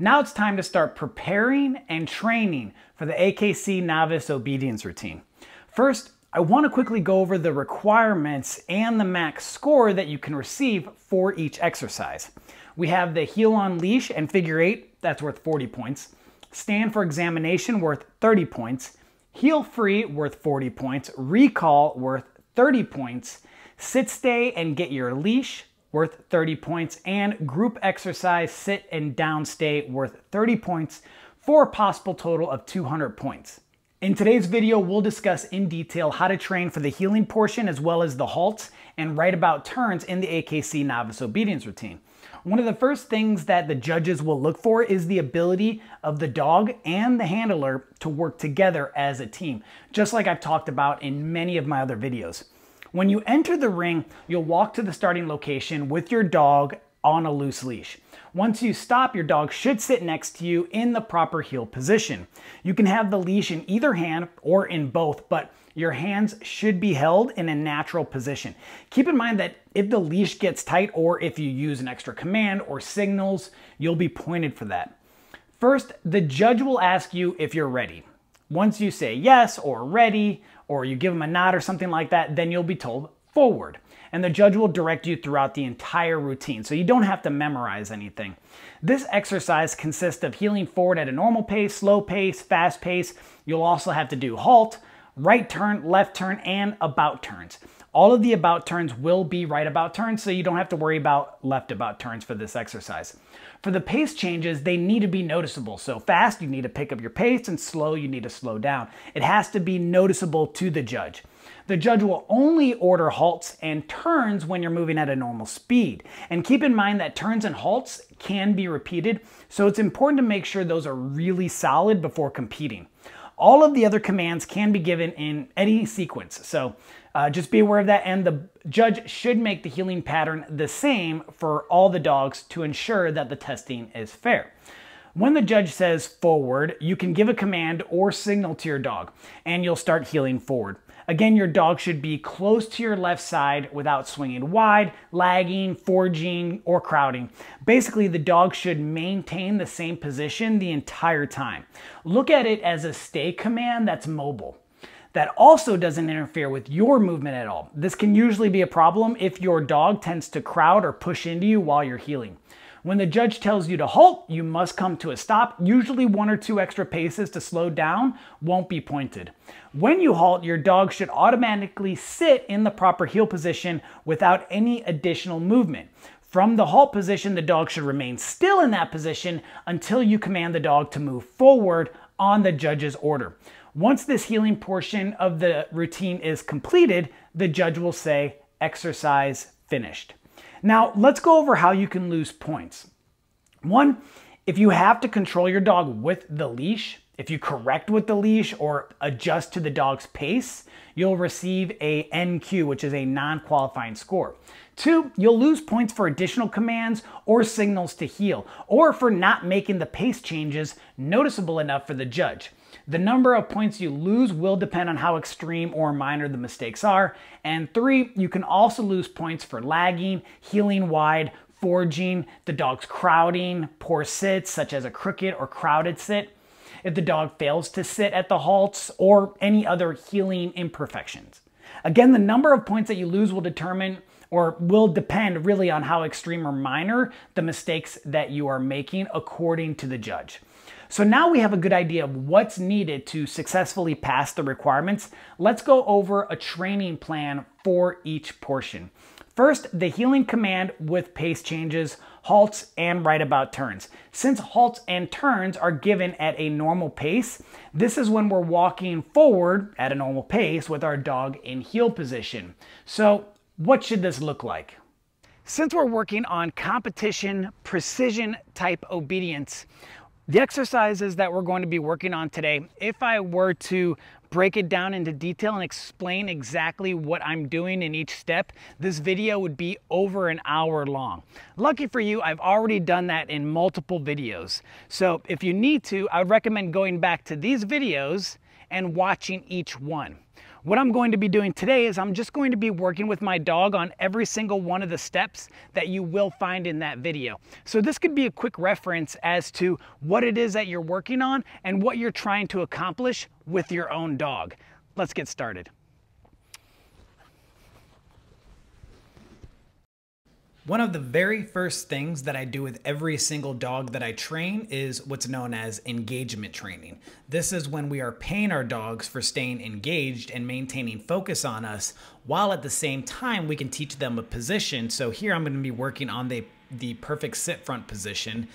Now it's time to start preparing and training for the AKC Novice Obedience Routine. First, I want to quickly go over the requirements and the max score that you can receive for each exercise. We have the heel on leash and figure eight, that's worth 40 points. Stand for examination worth 30 points. Heel free worth 40 points. Recall worth 30 points. Sit stay and get your leash worth 30 points. And group exercise sit and down stay worth 30 points for a possible total of 200 points. In today's video, we'll discuss in detail how to train for the heeling portion as well as the halts and right about turns in the AKC novice obedience routine. One of the first things that the judges will look for is the ability of the dog and the handler to work together as a team, just like I've talked about in many of my other videos. When you enter the ring, you'll walk to the starting location with your dog on a loose leash. Once you stop, your dog should sit next to you in the proper heel position. You can have the leash in either hand or in both, but your hands should be held in a natural position. Keep in mind that if the leash gets tight or if you use an extra command or signals, you'll be pointed for that. First, the judge will ask you if you're ready. Once you say yes or ready, or you give them a nod or something like that, then you'll be told forward and the judge will direct you throughout the entire routine, so you don't have to memorize anything. This exercise consists of heeling forward at a normal pace, slow pace, fast pace. You'll also have to do halt, right turn, left turn, and about turns. All of the about turns will be right about turns, so you don't have to worry about left about turns for this exercise. For the pace changes, they need to be noticeable. So fast, you need to pick up your pace, and slow, you need to slow down. It has to be noticeable to the judge. The judge will only order halts and turns when you're moving at a normal speed. And keep in mind that turns and halts can be repeated, so it's important to make sure those are really solid before competing. All of the other commands can be given in any sequence, so uh, just be aware of that. And the judge should make the heeling pattern the same for all the dogs to ensure that the testing is fair. When the judge says forward, you can give a command or signal to your dog, and you'll start heeling forward. Again, your dog should be close to your left side without swinging wide, lagging, forging, or crowding. Basically, the dog should maintain the same position the entire time. Look at it as a stay command that's mobile that also doesn't interfere with your movement at all. This can usually be a problem if your dog tends to crowd or push into you while you're heeling. When the judge tells you to halt, you must come to a stop. Usually one or two extra paces to slow down won't be pointed. When you halt, your dog should automatically sit in the proper heel position without any additional movement. From the halt position, the dog should remain still in that position until you command the dog to move forward on the judge's order. Once this heeling portion of the routine is completed, the judge will say, exercise finished. Now, let's go over how you can lose points. One, if you have to control your dog with the leash, if you correct with the leash or adjust to the dog's pace, you'll receive a NQ, which is a non-qualifying score. Two, you'll lose points for additional commands or signals to heel, or for not making the pace changes noticeable enough for the judge. The number of points you lose will depend on how extreme or minor the mistakes are. And three, you can also lose points for lagging, heeling wide, forging, the dog's crowding, poor sits, such as a crooked or crowded sit, if the dog fails to sit at the halts, or any other heeling imperfections. Again, the number of points that you lose will determine or will depend really on how extreme or minor the mistakes that you are making according to the judge. So now we have a good idea of what's needed to successfully pass the requirements. Let's go over a training plan for each portion. First, the heeling command with pace changes, halts, and right about turns. Since halts and turns are given at a normal pace, this is when we're walking forward at a normal pace with our dog in heel position. So what should this look like? Since we're working on competition precision type obedience, the exercises that we're going to be working on today, if I were to break it down into detail and explain exactly what I'm doing in each step, this video would be over an hour long. Lucky for you, I've already done that in multiple videos. So if you need to, I would recommend going back to these videos and watching each one. What I'm going to be doing today is I'm just going to be working with my dog on every single one of the steps that you will find in that video. So this could be a quick reference as to what it is that you're working on and what you're trying to accomplish with your own dog. Let's get started. One of the very first things that I do with every single dog that I train is what's known as engagement training. This is when we are paying our dogs for staying engaged and maintaining focus on us, while at the same time we can teach them a position. So here I'm going to be working on the the perfect sit front position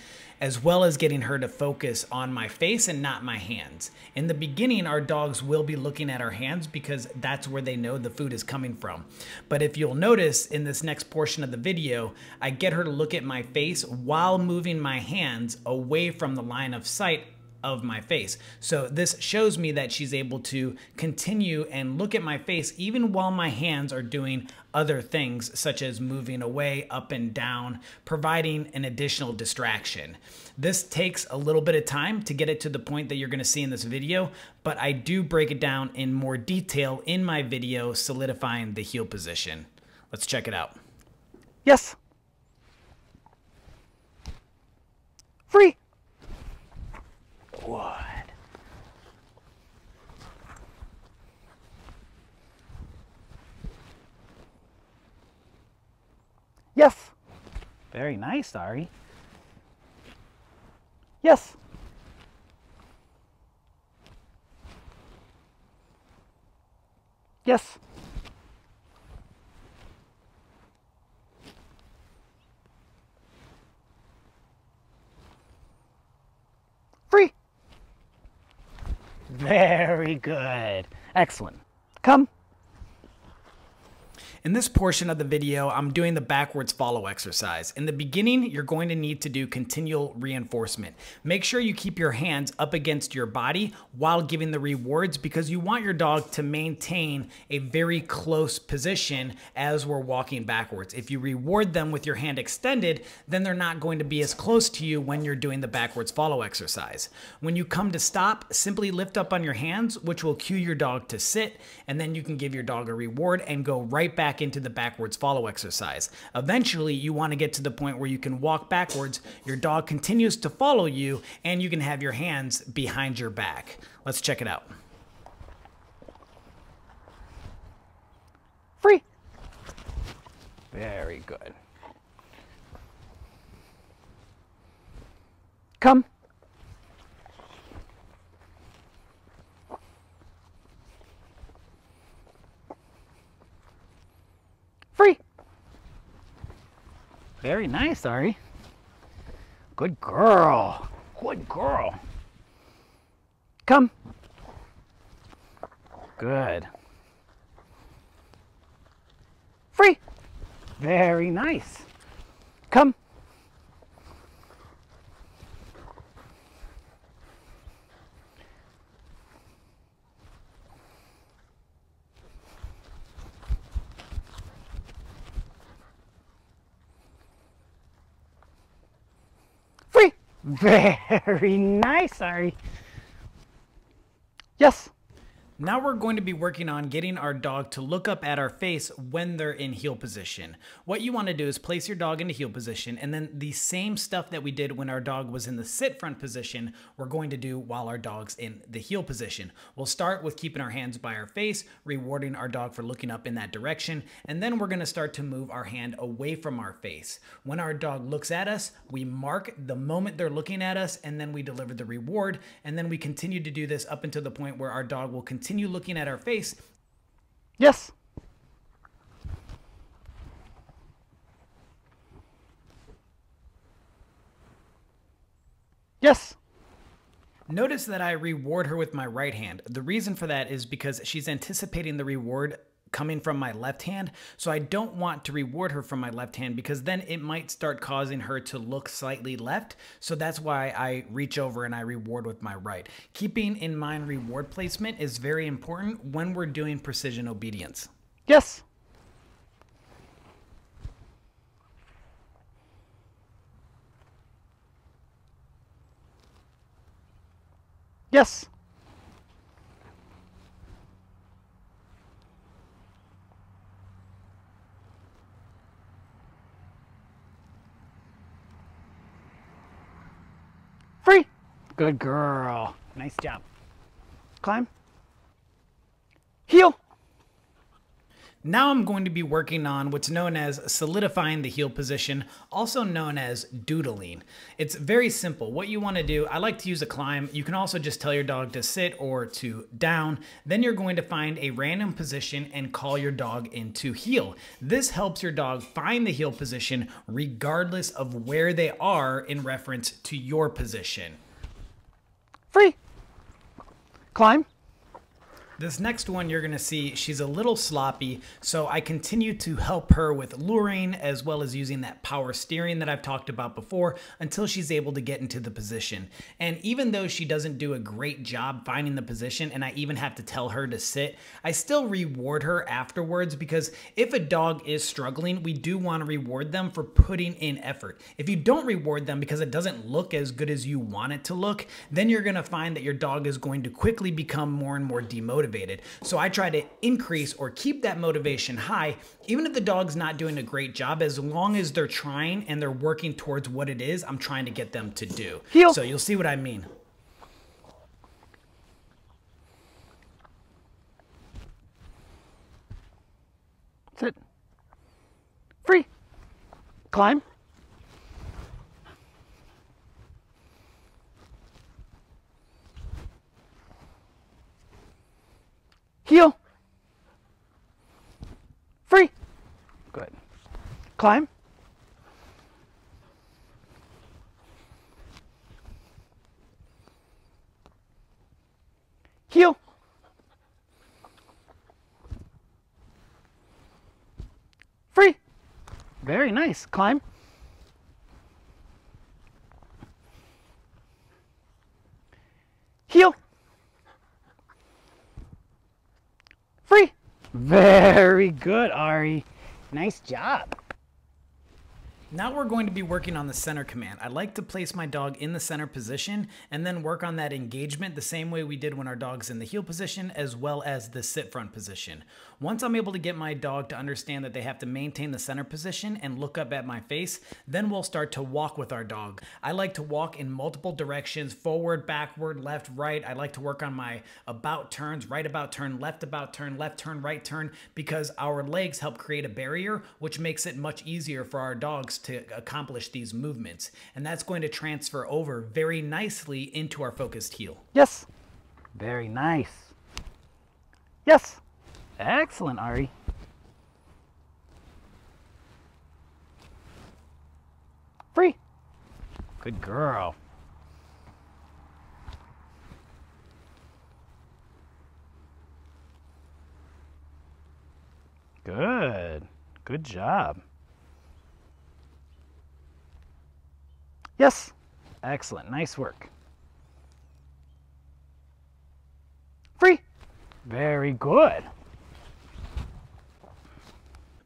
as well as getting her to focus on my face and not my hands. In the beginning, our dogs will be looking at our hands because that's where they know the food is coming from. But if you'll notice in this next portion of the video, I get her to look at my face while moving my hands away from the line of sight of my face. So this shows me that she's able to continue and look at my face even while my hands are doing other things such as moving away, up and down, providing an additional distraction. This takes a little bit of time to get it to the point that you're gonna see in this video, but I do break it down in more detail in my video solidifying the heel position. Let's check it out. Yes. Free. Good. Yes. Very nice, Ari. Yes. Yes. Free. Very good. Excellent. Come. In this portion of the video, I'm doing the backwards follow exercise. In the beginning, you're going to need to do continual reinforcement. Make sure you keep your hands up against your body while giving the rewards because you want your dog to maintain a very close position as we're walking backwards. If you reward them with your hand extended, then they're not going to be as close to you when you're doing the backwards follow exercise. When you come to stop, simply lift up on your hands, which will cue your dog to sit, and then you can give your dog a reward and go right back back into the backwards follow exercise. Eventually, you want to get to the point where you can walk backwards, your dog continues to follow you, and you can have your hands behind your back. Let's check it out. Free. Very good. Come. Free. Very nice, Ari. Good girl. Good girl. Come. Good. Free. Very nice. Come. Very nice, Ari. Yes. Now we're going to be working on getting our dog to look up at our face when they're in heel position. What you want to do is place your dog into heel position and then the same stuff that we did when our dog was in the sit front position, we're going to do while our dog's in the heel position. We'll start with keeping our hands by our face, rewarding our dog for looking up in that direction, and then we're going to start to move our hand away from our face. When our dog looks at us, we mark the moment they're looking at us and then we deliver the reward, and then we continue to do this up until the point where our dog will continue continue looking at our face. Yes. Yes. Notice that I reward her with my right hand. The reason for that is because she's anticipating the reward coming from my left hand. So I don't want to reward her from my left hand because then it might start causing her to look slightly left. So that's why I reach over and I reward with my right. Keeping in mind reward placement is very important when we're doing precision obedience. Yes. Yes. Free. Good girl. Nice job. Climb. Now I'm going to be working on what's known as solidifying the heel position, also known as doodling. It's very simple. What you want to do, I like to use a climb. You can also just tell your dog to sit or to down. Then you're going to find a random position and call your dog into heel. This helps your dog find the heel position regardless of where they are in reference to your position. Free. Climb. This next one you're gonna see, she's a little sloppy, so I continue to help her with luring as well as using that power steering that I've talked about before until she's able to get into the position. And even though she doesn't do a great job finding the position and I even have to tell her to sit, I still reward her afterwards because if a dog is struggling, we do wanna reward them for putting in effort. If you don't reward them because it doesn't look as good as you want it to look, then you're gonna find that your dog is going to quickly become more and more demotivated motivated. So I try to increase or keep that motivation high, even if the dog's not doing a great job, as long as they're trying and they're working towards what it is I'm trying to get them to do. Heel. So you'll see what I mean. Sit. Free. Climb. Heel. Free. Good. Climb. Heel. Free. Very nice. Climb. Heel. Very good, Ari. Nice job. Now we're going to be working on the center command. I like to place my dog in the center position and then work on that engagement the same way we did when our dog's in the heel position as well as the sit front position. Once I'm able to get my dog to understand that they have to maintain the center position and look up at my face, then we'll start to walk with our dog. I like to walk in multiple directions, forward, backward, left, right. I like to work on my about turns, right about turn, left about turn, left turn, right turn, because our legs help create a barrier, which makes it much easier for our dogs to accomplish these movements. And that's going to transfer over very nicely into our focused heel. Yes. Very nice. Yes. Excellent, Ari. Free. Good girl. Good. Good job. Yes. Excellent. Nice work. Free. Very good.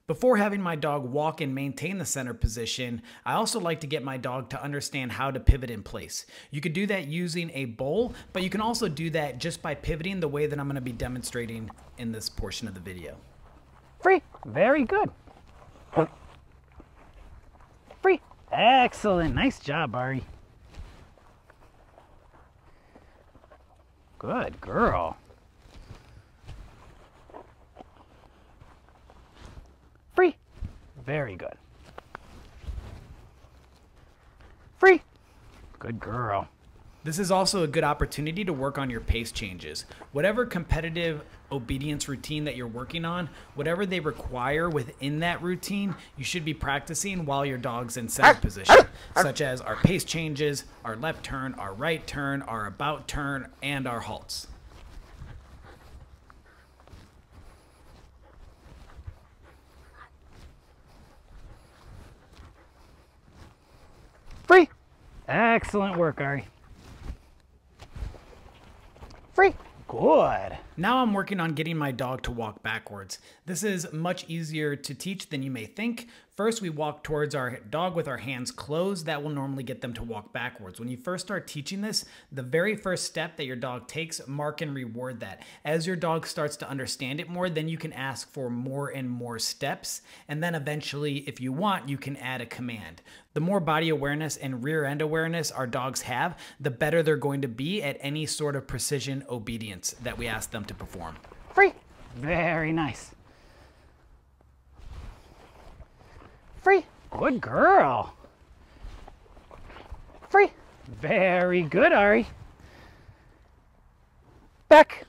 Before having my dog walk and maintain the center position, I also like to get my dog to understand how to pivot in place. You could do that using a bowl, but you can also do that just by pivoting the way that I'm going to be demonstrating in this portion of the video. Free. Very good. Excellent. Nice job, Ari. Good girl. Free. Very good. Free. Good girl. This is also a good opportunity to work on your pace changes. Whatever competitive obedience routine that you're working on, whatever they require within that routine, you should be practicing while your dog's in center position, such as our pace changes, our left turn, our right turn, our about turn, and our halts. Free. Excellent work, Ari. Free. Good. Now I'm working on getting my dog to walk backwards. This is much easier to teach than you may think. First, we walk towards our dog with our hands closed. That will normally get them to walk backwards. When you first start teaching this, the very first step that your dog takes, mark and reward that. As your dog starts to understand it more, then you can ask for more and more steps. And then eventually, if you want, you can add a command. The more body awareness and rear end awareness our dogs have, the better they're going to be at any sort of precision obedience that we ask them to perform. Free. Very nice. Free. Good girl. Free. Very good, Ari. Back.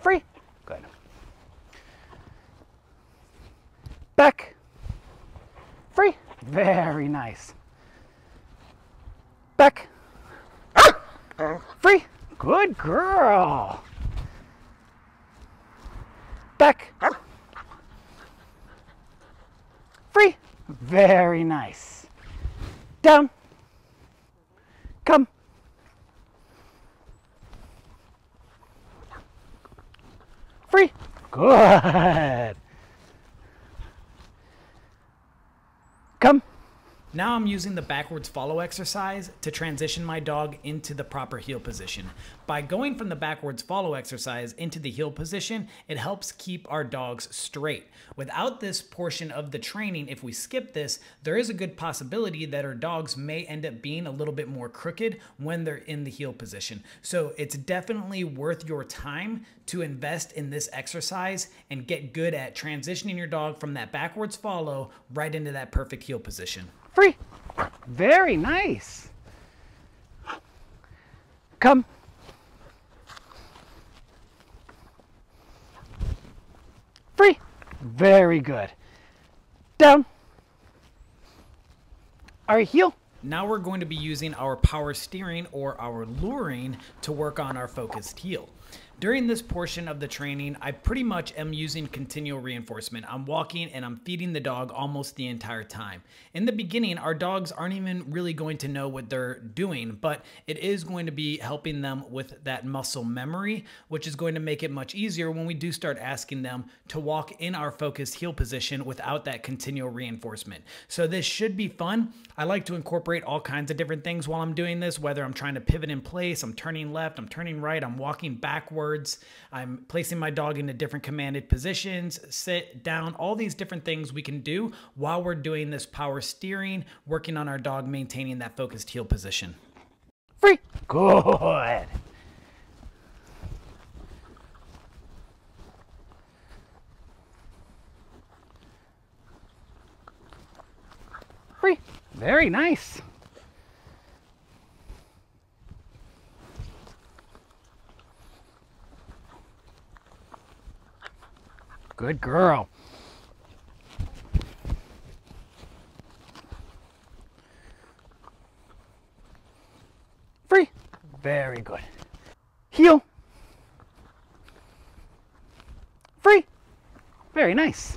Free. Good. Back. Free. Very nice. Back. Ah! Free. Good girl. Back. Free. Very nice. Down. Come. Free. Good. Come. Now I'm using the backwards follow exercise to transition my dog into the proper heel position. By going from the backwards follow exercise into the heel position, it helps keep our dogs straight. Without this portion of the training, if we skip this, there is a good possibility that our dogs may end up being a little bit more crooked when they're in the heel position. So it's definitely worth your time to invest in this exercise and get good at transitioning your dog from that backwards follow right into that perfect heel position. Free. Very nice. Come. Free. Very good. Down. Our heel. Now we're going to be using our power steering or our luring to work on our focused heel. During this portion of the training, I pretty much am using continual reinforcement. I'm walking and I'm feeding the dog almost the entire time. In the beginning, our dogs aren't even really going to know what they're doing, but it is going to be helping them with that muscle memory, which is going to make it much easier when we do start asking them to walk in our focused heel position without that continual reinforcement. So this should be fun. I like to incorporate all kinds of different things while I'm doing this, whether I'm trying to pivot in place, I'm turning left, I'm turning right, I'm walking backwards, I'm placing my dog into different commanded positions, sit, down, all these different things we can do while we're doing this power steering, working on our dog maintaining that focused heel position. Free. Good. Free. Very nice. Good girl. Free. Very good. Heel. Free. Very nice.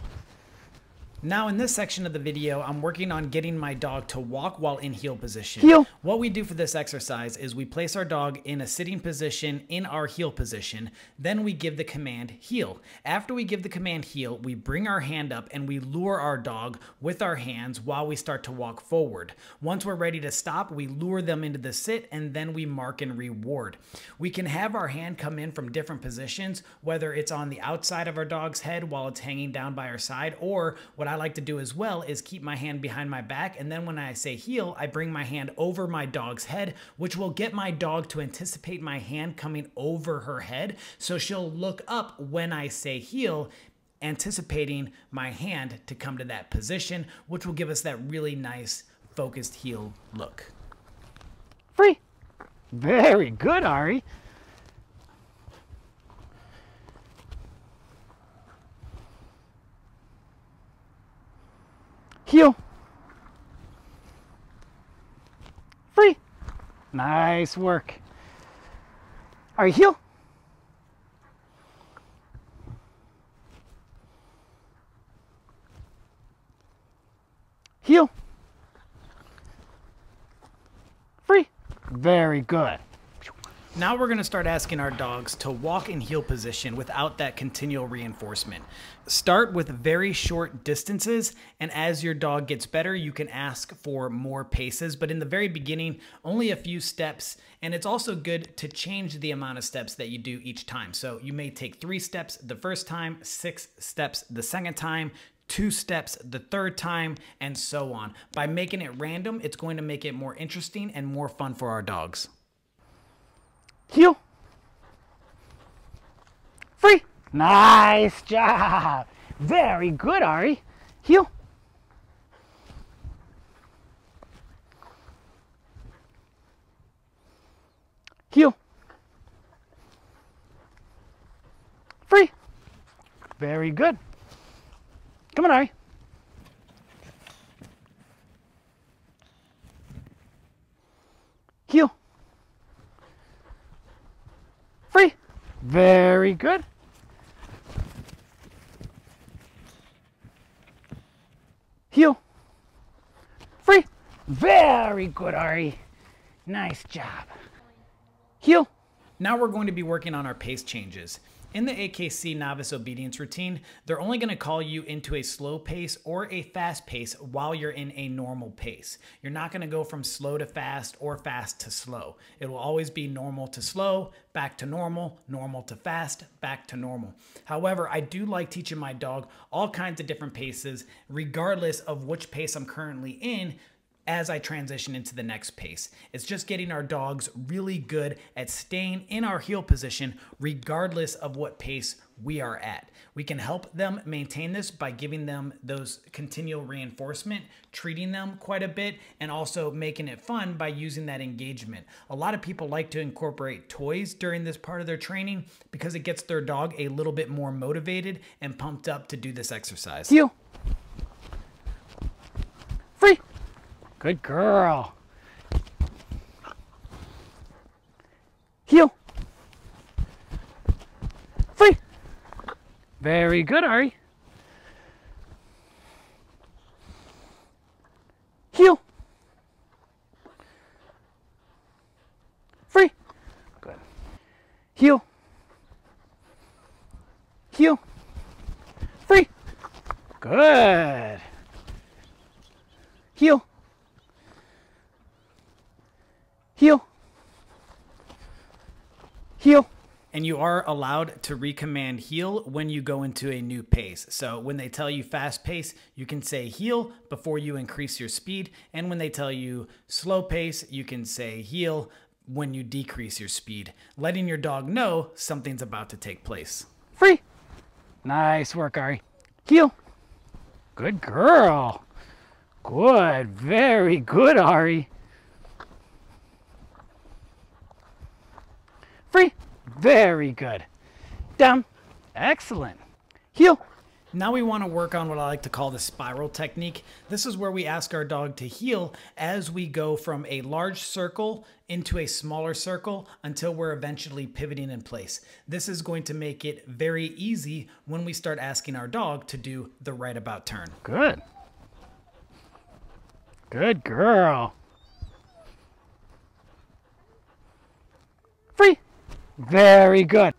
Now in this section of the video, I'm working on getting my dog to walk while in heel position. Heel. What we do for this exercise is we place our dog in a sitting position in our heel position, then we give the command heel. After we give the command heel, we bring our hand up and we lure our dog with our hands while we start to walk forward. Once we're ready to stop, we lure them into the sit and then we mark and reward. We can have our hand come in from different positions, whether it's on the outside of our dog's head while it's hanging down by our side, or what I like to do as well is keep my hand behind my back. And then when I say heel, I bring my hand over my dog's head, which will get my dog to anticipate my hand coming over her head. So she'll look up when I say heel, anticipating my hand to come to that position, which will give us that really nice focused heel look. Free. Very good, Ari. Heel. Free. Nice work. Our heel. Heel. Free. Very good. Now we're going to start asking our dogs to walk in heel position without that continual reinforcement. Start with very short distances, and as your dog gets better, you can ask for more paces. But in the very beginning, only a few steps, and it's also good to change the amount of steps that you do each time. So you may take three steps the first time, six steps the second time, two steps the third time, and so on. By making it random, it's going to make it more interesting and more fun for our dogs. Heel. Free. Nice job. Very good, Ari. Heel. Heel. Free. Very good. Come on, Ari. Heel. Free. Very good. Heel. Free. Very good, Ari. Nice job. Heel. Now we're going to be working on our pace changes. In the AKC novice obedience routine, they're only going to call you into a slow pace or a fast pace while you're in a normal pace. You're not going to go from slow to fast or fast to slow. It will always be normal to slow, back to normal, normal to fast, back to normal. However, I do like teaching my dog all kinds of different paces, regardless of which pace I'm currently in, as I transition into the next pace. It's just getting our dogs really good at staying in our heel position regardless of what pace we are at. We can help them maintain this by giving them those continual reinforcement, treating them quite a bit, and also making it fun by using that engagement. A lot of people like to incorporate toys during this part of their training because it gets their dog a little bit more motivated and pumped up to do this exercise. Heel. Free. Good girl. Heel. Free. Very good, Ari. Heel. Free. Good. Heel. Heel. Free. Good. Heel. Heel. Heal. And you are allowed to recommand heel when you go into a new pace. So when they tell you fast pace, you can say heel before you increase your speed. And when they tell you slow pace, you can say heel when you decrease your speed, letting your dog know something's about to take place. Free. Nice work, Ari. Heel. Good girl. Good. Very good, Ari. Free. Very good. Down. Excellent. Heel. Now we want to work on what I like to call the spiral technique. This is where we ask our dog to heel as we go from a large circle into a smaller circle until we're eventually pivoting in place. This is going to make it very easy when we start asking our dog to do the right about turn. Good. Good girl. Free. Very good.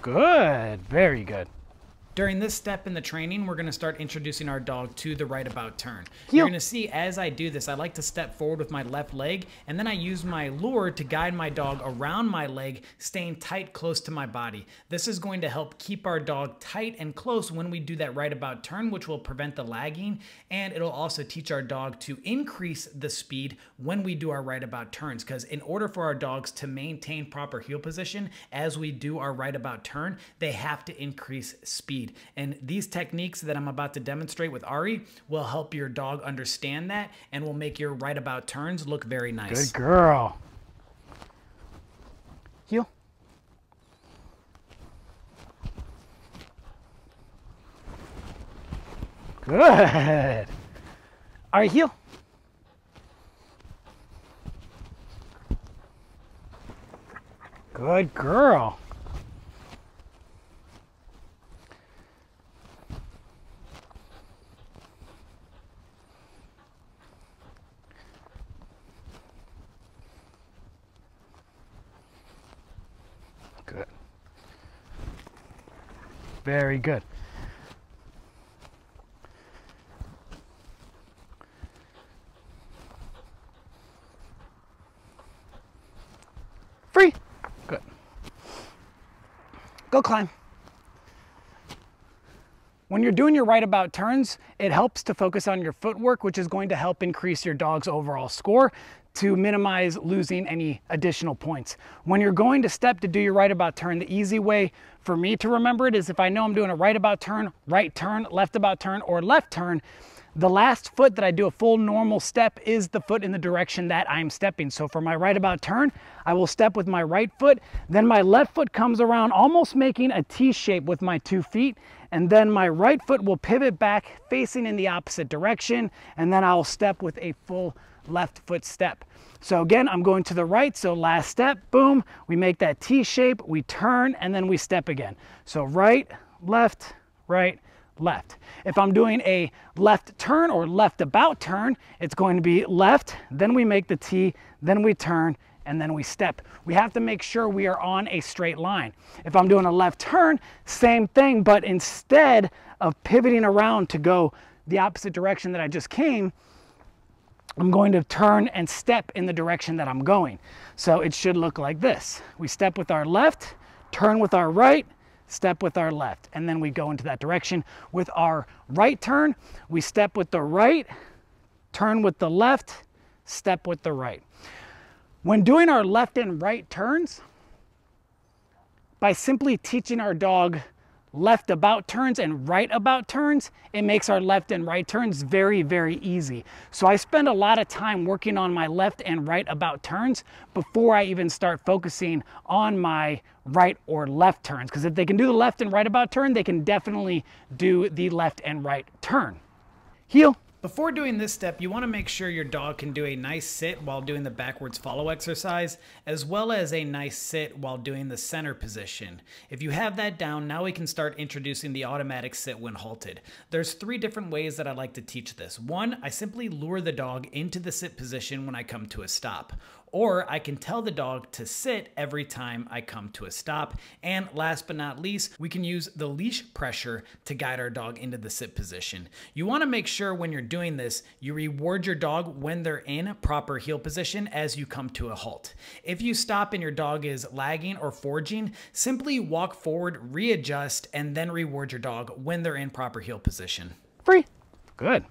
Good. Very good. During this step in the training, we're going to start introducing our dog to the right about turn. You're going to see as I do this, I like to step forward with my left leg, and then I use my lure to guide my dog around my leg, staying tight close to my body. This is going to help keep our dog tight and close when we do that right about turn, which will prevent the lagging, and it'll also teach our dog to increase the speed when we do our right about turns, because in order for our dogs to maintain proper heel position as we do our right about turn, they have to increase speed. And these techniques that I'm about to demonstrate with Ari will help your dog understand that and will make your right about turns look very nice. Good girl. Heel. Good. All right, heel. Good girl. Very good. Free. Good. Go climb. When you're doing your right about turns, it helps to focus on your footwork, which is going to help increase your dog's overall score to minimize losing any additional points. When you're going to step to do your right about turn, the easy way for me to remember it is if I know I'm doing a right about turn, right turn, left about turn, or left turn, the last foot that I do a full normal step is the foot in the direction that I'm stepping. So for my right about turn, I will step with my right foot, then my left foot comes around almost making a T shape with my two feet, and then my right foot will pivot back facing in the opposite direction, and then I'll step with a full left foot step. So again, I'm going to the right, so last step, boom, we make that T shape, we turn, and then we step again. So right, left, right, left. If I'm doing a left turn or left about turn, it's going to be left, then we make the T, then we turn, and then we step. We have to make sure we are on a straight line. If I'm doing a left turn, same thing, but instead of pivoting around to go the opposite direction that I just came, I'm going to turn and step in the direction that I'm going. So it should look like this. We step with our left, turn with our right, step with our left, and then we go into that direction. With our right turn, we step with the right, turn with the left, step with the right. When doing our left and right turns, by simply teaching our dog left about turns and right about turns, it makes our left and right turns very, very easy. So I spend a lot of time working on my left and right about turns before I even start focusing on my right or left turns. Because if they can do the left and right about turn, they can definitely do the left and right turn. Heel. Before doing this step, you want to make sure your dog can do a nice sit while doing the backwards follow exercise, as well as a nice sit while doing the center position. If you have that down, now we can start introducing the automatic sit when halted. There's three different ways that I like to teach this. One, I simply lure the dog into the sit position when I come to a stop or I can tell the dog to sit every time I come to a stop. And last but not least, we can use the leash pressure to guide our dog into the sit position. You wanna make sure when you're doing this, you reward your dog when they're in proper heel position as you come to a halt. If you stop and your dog is lagging or forging, simply walk forward, readjust, and then reward your dog when they're in proper heel position. Free. Good.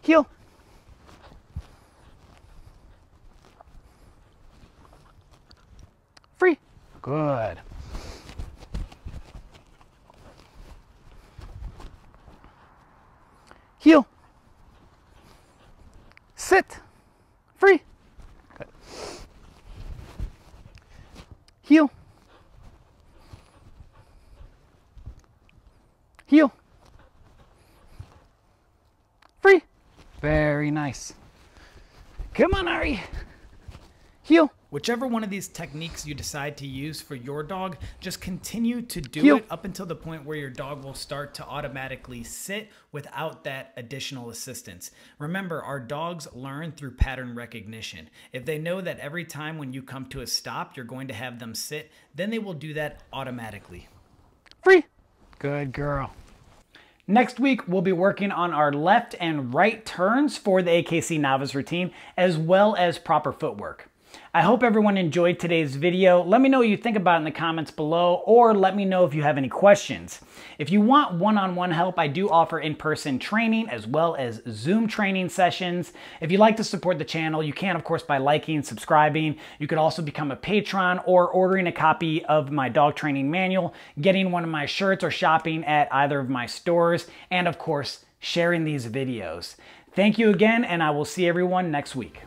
Heel. Free. Good. Heel. Sit. Free. Good. Heel. Heel. Free. Very nice. Come on, Ari. Heel. Whichever one of these techniques you decide to use for your dog, just continue to do Heel. it up until the point where your dog will start to automatically sit without that additional assistance. Remember, our dogs learn through pattern recognition. If they know that every time when you come to a stop, you're going to have them sit, then they will do that automatically. Free. Good girl. Next week, we'll be working on our left and right turns for the AKC novice routine, as well as proper footwork. I hope everyone enjoyed today's video. Let me know what you think about it in the comments below, or let me know if you have any questions. If you want one-on-one help, I do offer in-person training as well as Zoom training sessions. If you'd like to support the channel, you can, of course, by liking, subscribing. You could also become a patron or ordering a copy of my dog training manual, getting one of my shirts, or shopping at either of my stores, and of course, sharing these videos. Thank you again, and I will see everyone next week.